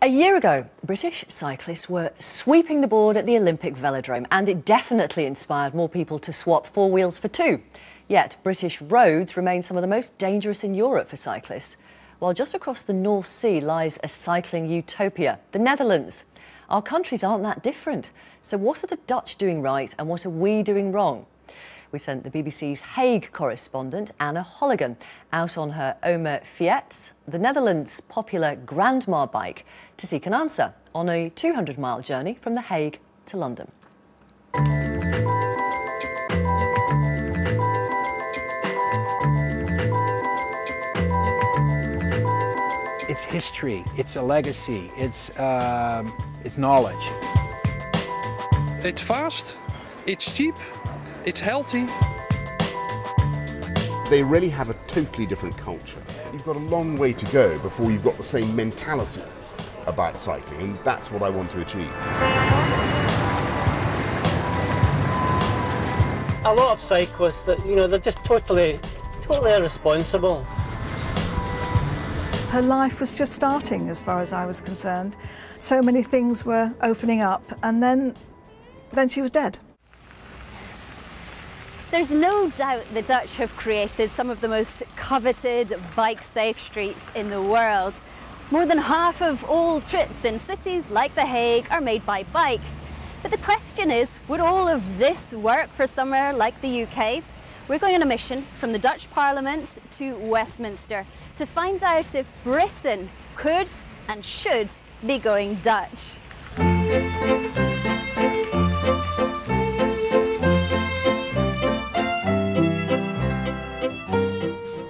A year ago, British cyclists were sweeping the board at the Olympic Velodrome, and it definitely inspired more people to swap four wheels for two. Yet, British roads remain some of the most dangerous in Europe for cyclists. While just across the North Sea lies a cycling utopia, the Netherlands. Our countries aren't that different. So, what are the Dutch doing right and what are we doing wrong? We sent the BBC's Hague correspondent, Anna Holligan, out on her Oma Fiets, the Netherlands' popular grandma bike, to seek an answer on a 200 mile journey from The Hague to London. It's history, it's a legacy, it's, um, it's knowledge. It's fast, it's cheap, it's healthy. They really have a totally different culture. You've got a long way to go before you've got the same mentality about cycling, and that's what I want to achieve. A lot of cyclists that you know they're just totally, totally irresponsible. Her life was just starting, as far as I was concerned. So many things were opening up, and then, then she was dead. There's no doubt the Dutch have created some of the most coveted bike safe streets in the world. More than half of all trips in cities like The Hague are made by bike. But the question is, would all of this work for somewhere like the UK? We're going on a mission from the Dutch Parliament to Westminster to find out if Britain could and should be going Dutch.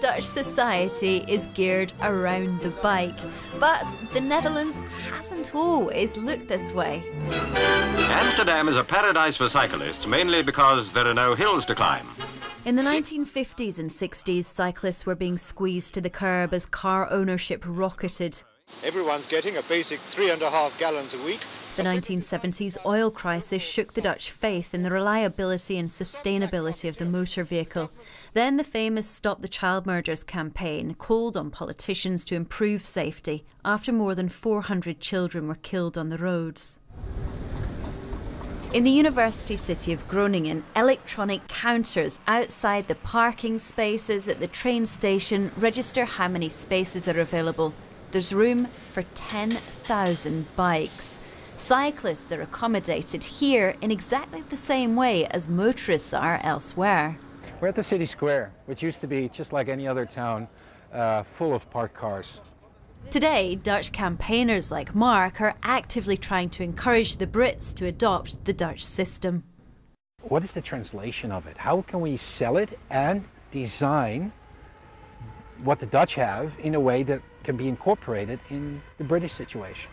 Dutch society is geared around the bike, but the Netherlands hasn't always looked this way. Amsterdam is a paradise for cyclists, mainly because there are no hills to climb. In the 1950s and 60s, cyclists were being squeezed to the curb as car ownership rocketed. Everyone's getting a basic three and a half gallons a week. The 1970s oil crisis shook the Dutch faith in the reliability and sustainability of the motor vehicle. Then the famous Stop the Child Murders campaign called on politicians to improve safety after more than 400 children were killed on the roads. In the university city of Groningen, electronic counters outside the parking spaces at the train station register how many spaces are available. There's room for 10,000 bikes. Cyclists are accommodated here in exactly the same way as motorists are elsewhere. We're at the city square, which used to be just like any other town, uh, full of parked cars. Today, Dutch campaigners like Mark are actively trying to encourage the Brits to adopt the Dutch system. What is the translation of it? How can we sell it and design what the Dutch have in a way that can be incorporated in the British situation?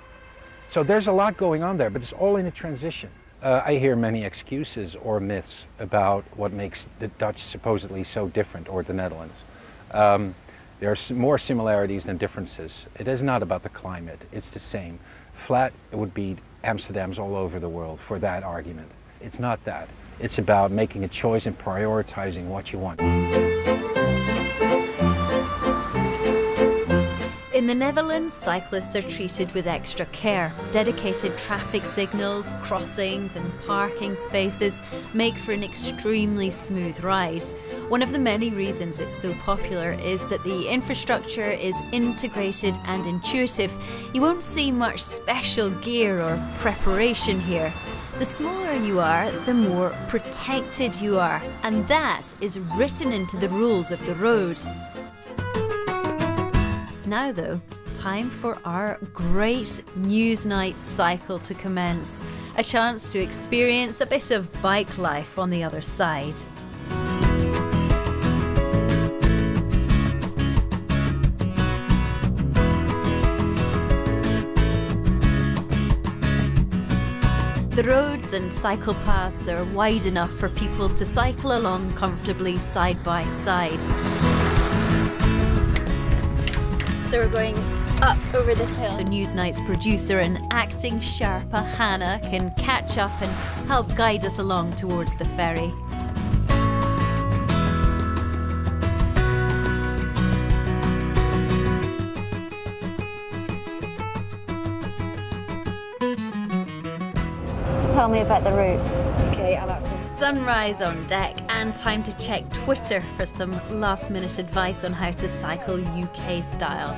So there's a lot going on there, but it's all in a transition. Uh, I hear many excuses or myths about what makes the Dutch supposedly so different, or the Netherlands. Um, there are more similarities than differences. It is not about the climate, it's the same. Flat would be Amsterdam's all over the world for that argument. It's not that. It's about making a choice and prioritizing what you want. In the Netherlands, cyclists are treated with extra care. Dedicated traffic signals, crossings, and parking spaces make for an extremely smooth ride. One of the many reasons it's so popular is that the infrastructure is integrated and intuitive. You won't see much special gear or preparation here. The smaller you are, the more protected you are, and that is written into the rules of the road. Now, though, time for our great Newsnight cycle to commence. A chance to experience a bit of bike life on the other side. The roads and cycle paths are wide enough for people to cycle along comfortably side by side so going up over this hill. So Newsnight's producer and acting Sherpa Hannah can catch up and help guide us along towards the ferry. Tell me about the route. Okay, Alex, sunrise on deck and time to check Twitter for some last minute advice on how to cycle UK style.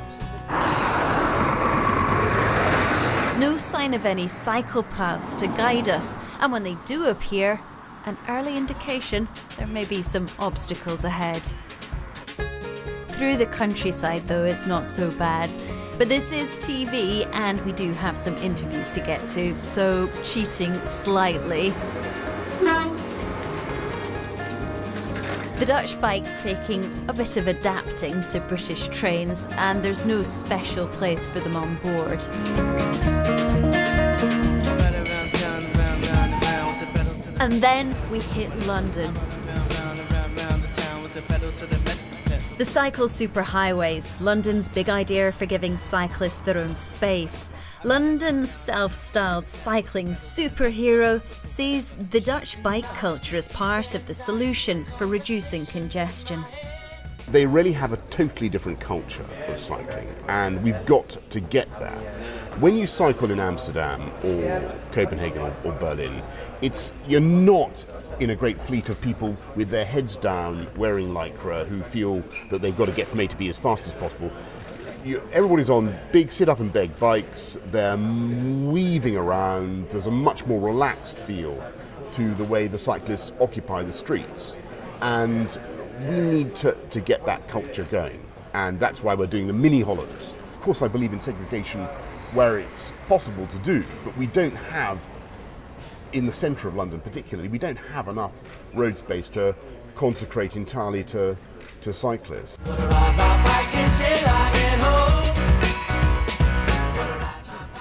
No sign of any cycle paths to guide us, and when they do appear, an early indication there may be some obstacles ahead. Through the countryside, though, it's not so bad. But this is TV, and we do have some interviews to get to, so cheating slightly. The Dutch bike's taking a bit of adapting to British trains, and there's no special place for them on board. And then we hit London. The cycle superhighways, London's big idea for giving cyclists their own space. London's self styled cycling superhero sees the Dutch bike culture as part of the solution for reducing congestion. They really have a totally different culture of cycling, and we've got to get there. When you cycle in Amsterdam or Copenhagen or, or Berlin, it's you're not in a great fleet of people with their heads down wearing lycra who feel that they've got to get from A to B as fast as possible. You, everybody's on big sit up and beg bikes, they're weaving around, there's a much more relaxed feel to the way the cyclists occupy the streets. And we need to, to get that culture going. And that's why we're doing the mini hollands. Of course, I believe in segregation where it's possible to do, but we don't have in the centre of London particularly, we don't have enough road space to consecrate entirely to, to cyclists.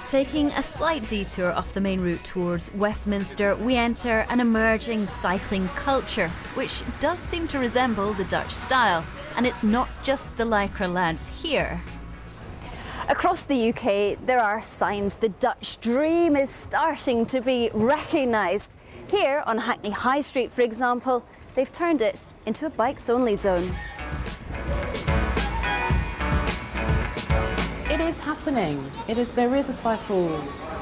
Taking a slight detour off the main route towards Westminster, we enter an emerging cycling culture, which does seem to resemble the Dutch style. And it's not just the Lycra lads here. Across the UK, there are signs the Dutch dream is starting to be recognised. Here on Hackney High Street, for example, they've turned it into a bikes only zone. It is happening. It is. There is a cycle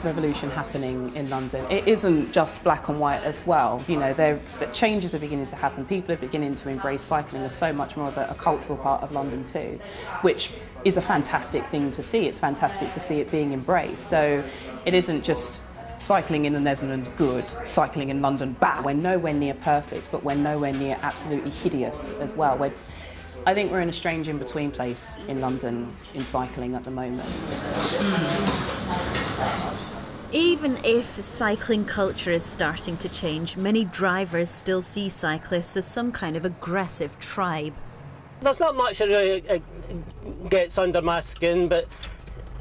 revolution happening in London. It isn't just black and white as well. You know, there the changes are beginning to happen. People are beginning to embrace cycling as so much more of a, a cultural part of London too, which is a fantastic thing to see. It's fantastic to see it being embraced. So it isn't just cycling in the Netherlands good, cycling in London bad. We're nowhere near perfect, but we're nowhere near absolutely hideous as well. We're, I think we're in a strange in between place in London in cycling at the moment. Even if cycling culture is starting to change, many drivers still see cyclists as some kind of aggressive tribe. There's not much that really uh, gets under my skin, but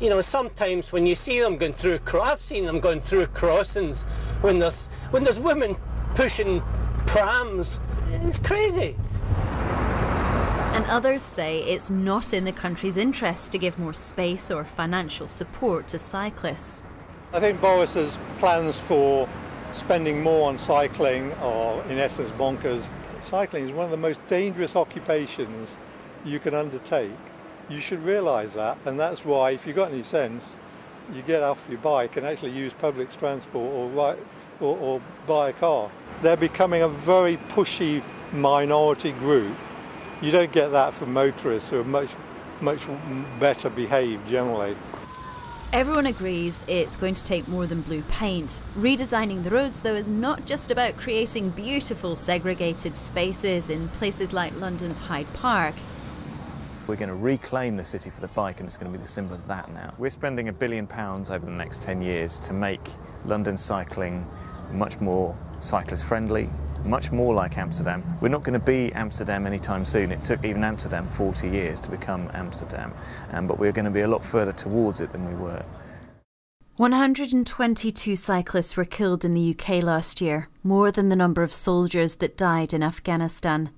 you know, sometimes when you see them going through, I've seen them going through crossings when there's when there's women pushing prams. It's crazy. And others say it's not in the country's interest to give more space or financial support to cyclists. I think Boris's plans for spending more on cycling are in essence bonkers. Cycling is one of the most dangerous occupations you can undertake. You should realise that and that's why if you've got any sense you get off your bike and actually use public transport or, ride, or, or buy a car. They're becoming a very pushy minority group you don't get that from motorists who are much, much better behaved generally. Everyone agrees it's going to take more than blue paint. Redesigning the roads, though, is not just about creating beautiful segregated spaces in places like London's Hyde Park. We're going to reclaim the city for the bike, and it's going to be the symbol of that now. We're spending a billion pounds over the next 10 years to make London cycling much more cyclist friendly, much more like Amsterdam. We're not going to be Amsterdam anytime soon. It took even Amsterdam 40 years to become Amsterdam, um, but we're going to be a lot further towards it than we were. 122 cyclists were killed in the UK last year, more than the number of soldiers that died in Afghanistan.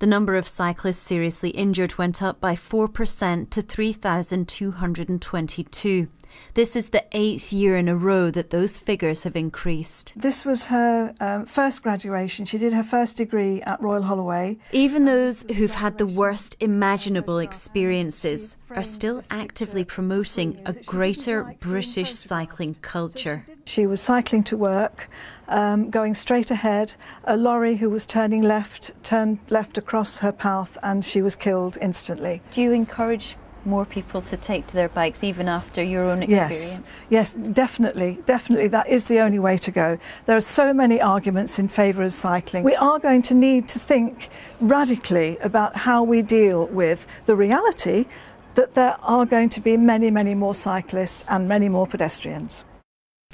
The number of cyclists seriously injured went up by 4% to 3,222. This is the eighth year in a row that those figures have increased. This was her um, first graduation. She did her first degree at Royal Holloway. Even those who've had the worst imaginable experiences are still actively promoting a greater British cycling culture. She was cycling to work, um, going straight ahead. A lorry who was turning left turned left across her path and she was killed instantly. Do you encourage more people to take to their bikes even after your own experience? Yes, yes, definitely, definitely. That is the only way to go. There are so many arguments in favour of cycling. We are going to need to think radically about how we deal with the reality that there are going to be many, many more cyclists and many more pedestrians.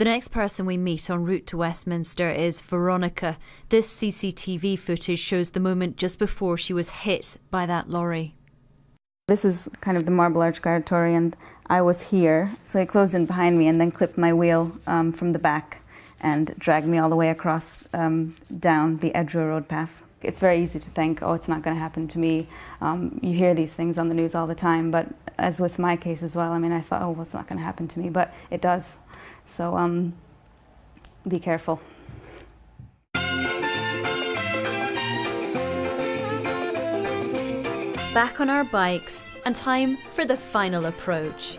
The next person we meet en route to Westminster is Veronica. This CCTV footage shows the moment just before she was hit by that lorry. This is kind of the Marble Arch Gyratory, and I was here, so he closed in behind me and then clipped my wheel um, from the back and dragged me all the way across um, down the Edgware Road path. It's very easy to think, oh, it's not going to happen to me. Um, you hear these things on the news all the time, but as with my case as well, I mean, I thought, oh, well, it's not going to happen to me, but it does. So um, be careful. Back on our bikes, and time for the final approach.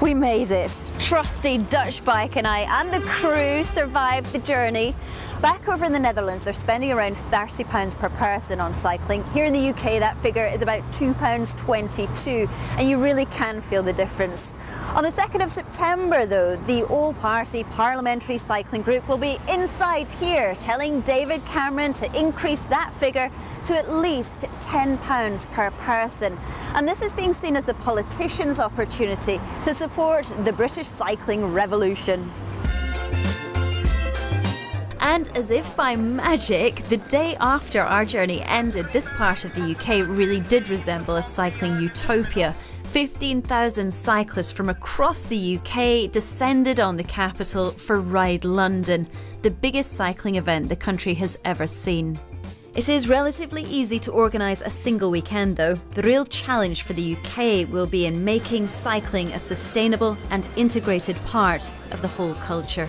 We made it. Trusty Dutch bike and I and the crew survived the journey. Back over in the Netherlands, they're spending around £30 per person on cycling. Here in the UK, that figure is about £2.22, and you really can feel the difference. On the 2nd of September, though, the All Party Parliamentary Cycling Group will be inside here telling David Cameron to increase that figure to at least £10 per person. And this is being seen as the politicians' opportunity to support the British cycling revolution. And as if by magic, the day after our journey ended, this part of the UK really did resemble a cycling utopia. 15,000 cyclists from across the UK descended on the capital for Ride London, the biggest cycling event the country has ever seen. It is relatively easy to organise a single weekend, though. The real challenge for the UK will be in making cycling a sustainable and integrated part of the whole culture.